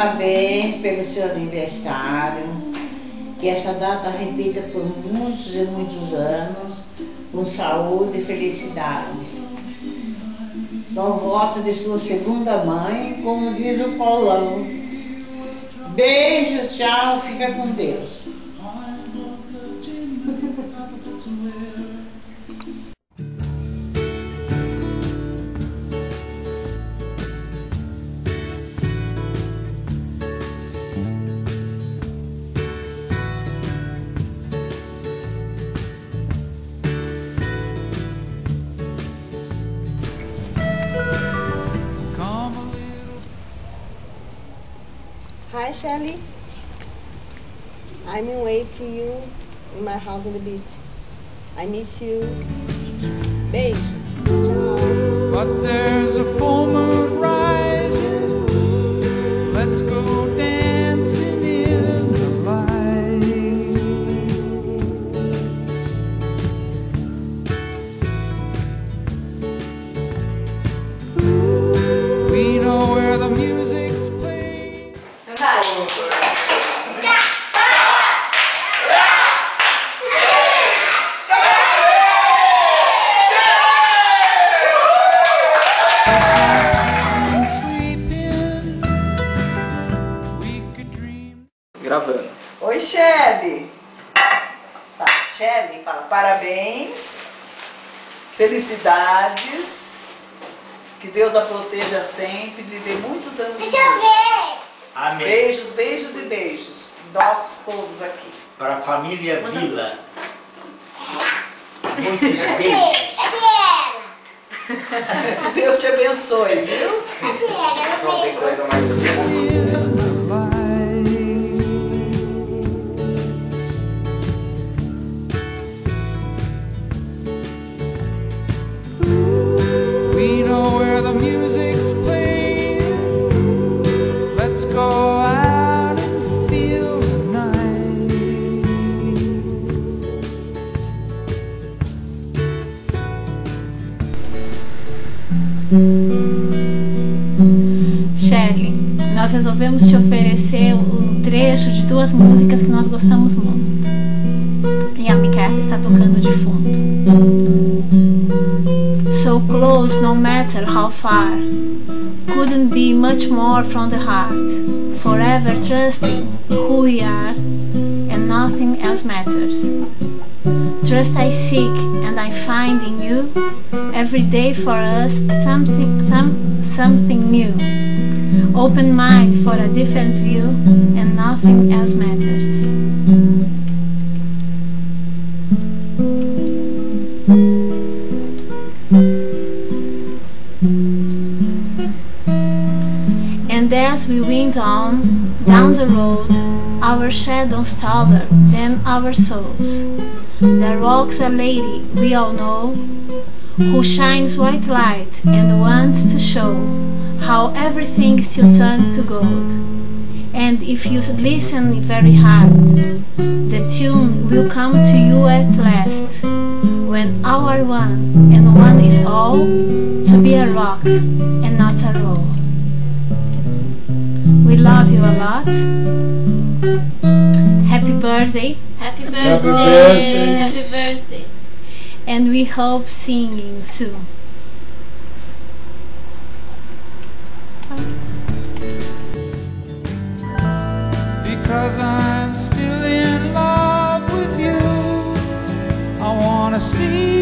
parabéns pelo seu aniversário. Que essa data repita por muitos e muitos anos, com saúde e felicidade. Sou voto de sua segunda mãe, como diz o Paulão. Beijo, tchau, fica com Deus. Shelly. I'm in wait to you in my house on the beach. I miss you. Babe. But there's a Gravando. Oi, Shelly. Tá, Shelly, fala parabéns, felicidades, que Deus a proteja sempre, lhe dê muitos anos de vida. Amém. Beijos, beijos e beijos. Nós todos aqui. Para a família Vila. Muitos beijos. Deus te abençoe, viu? Não tem coisa mais duas músicas que nós gostamos muito. E a Micaela está tocando de fundo. So close, no matter how far. Couldn't be much more from the heart. Forever trusting who we are, and nothing else matters. Trust I seek and I find in you every day for us something, some, something new. Open mind for a different view nothing else matters. And as we went on down the road, our shadows taller than our souls. There walks a lady we all know, who shines white light and wants to show how everything still turns to gold. And if you listen very hard, the tune will come to you at last. When our one and one is all, to be a rock and not a roll. We love you a lot. Happy birthday, Happy birthday! Happy birthday! and we hope seeing you soon. Because I'm still in love with you. I wanna see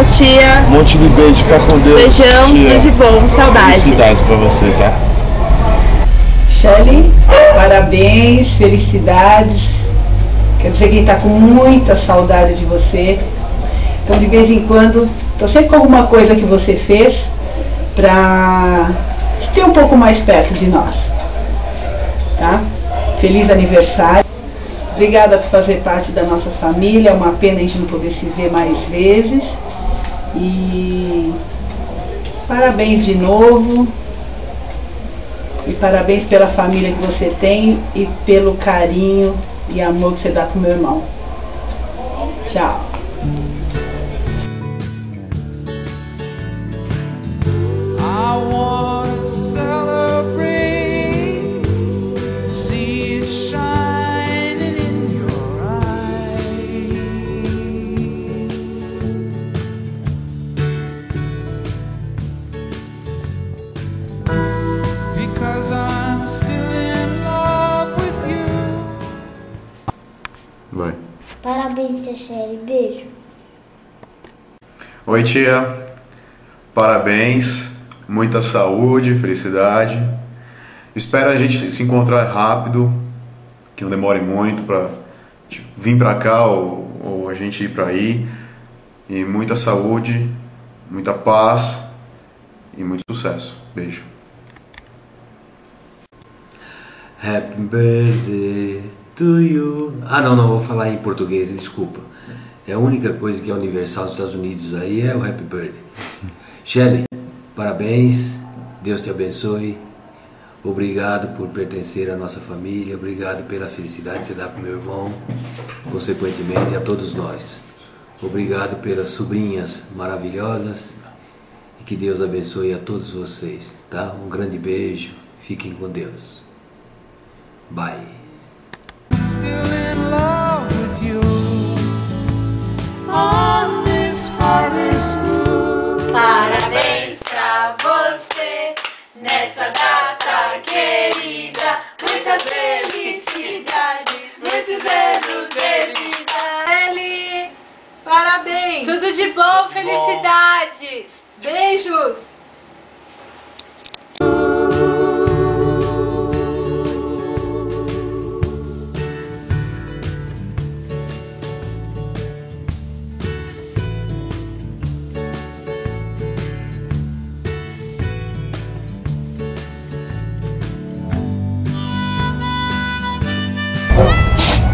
Tchau, tia. Um monte de beijo, fica com Deus. Beijão, tia. tudo de bom, saudade. Felicidades pra você, tá? Shelley, parabéns, felicidades. Quer dizer que está com muita saudade de você. Então de vez em quando, estou sempre com alguma coisa que você fez para ter um pouco mais perto de nós. Tá? Feliz aniversário. Obrigada por fazer parte da nossa família. É uma pena a gente não poder se ver mais vezes. E parabéns de novo. E parabéns pela família que você tem e pelo carinho e amor que você dá pro meu irmão. Tchau. Vai. Parabéns, tia Shelly. Beijo. Oi, tia. Parabéns. Muita saúde, felicidade. Espero a gente se encontrar rápido, que não demore muito para vir para cá ou, ou a gente ir para aí. E muita saúde, muita paz e muito sucesso. Beijo. Happy birthday to you. Ah, não, não, vou falar em português, desculpa. É a única coisa que é universal nos Estados Unidos aí é o Happy Birthday. Shelley, parabéns, Deus te abençoe. Obrigado por pertencer à nossa família, obrigado pela felicidade que você dá para meu irmão, consequentemente a todos nós. Obrigado pelas sobrinhas maravilhosas e que Deus abençoe a todos vocês, tá? Um grande beijo, fiquem com Deus. Bye. Parabéns pra você nessa data querida. Muitas felicidades, muitos anos de vida. Ellie, parabéns. Tudo de bom, felicidades. Beijos.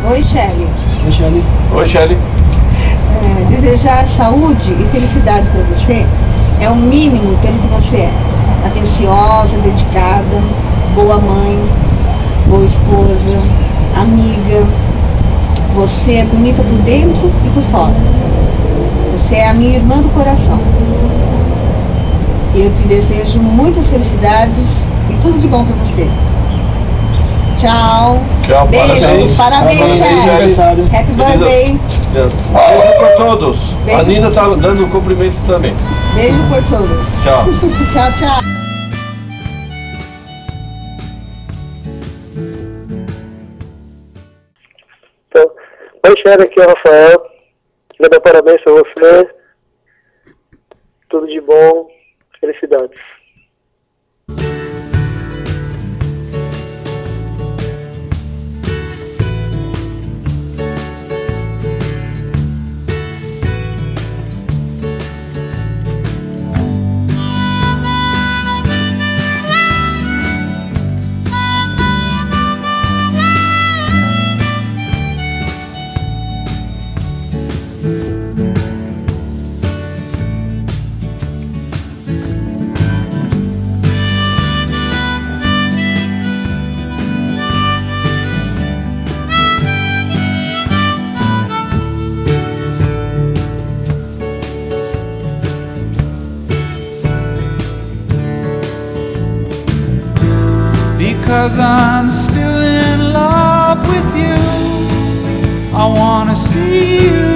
Oi, Shelly. Oi, Shelly. Oi, Shelly. É, desejar saúde e felicidade para você é o mínimo pelo que você é. Atenciosa, dedicada, boa mãe, boa esposa, amiga. Você é bonita por dentro e por fora. Você é a minha irmã do coração. E eu te desejo muitas felicidades e tudo de bom para você. Tchau. Tchau, Beijo. parabéns. Parabéns, Parabéns, aniversário. Happy birthday. Beijo pra todos. Beijo. A Nina tá dando um cumprimento também. Beijo por todos. Tchau. tchau, tchau. Então, oi, Shelly, aqui é o Rafael. Queria dar parabéns pra você. Tudo de bom. Felicidades. Because I'm still in love with you. I wanna see you